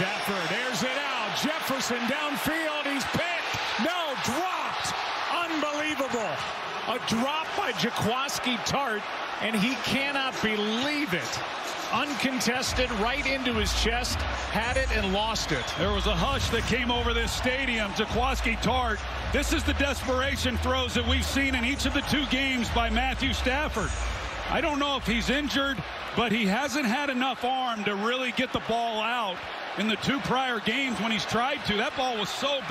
Stafford airs it out. Jefferson downfield. He's picked. No, dropped. Unbelievable. A drop by Jaquiski Tartt, and he cannot believe it. Uncontested, right into his chest, had it and lost it. There was a hush that came over this stadium. Jaquiski Tartt. This is the desperation throws that we've seen in each of the two games by Matthew Stafford. I don't know if he's injured, but he hasn't had enough arm to really get the ball out in the two prior games when he's tried to. That ball was so bad.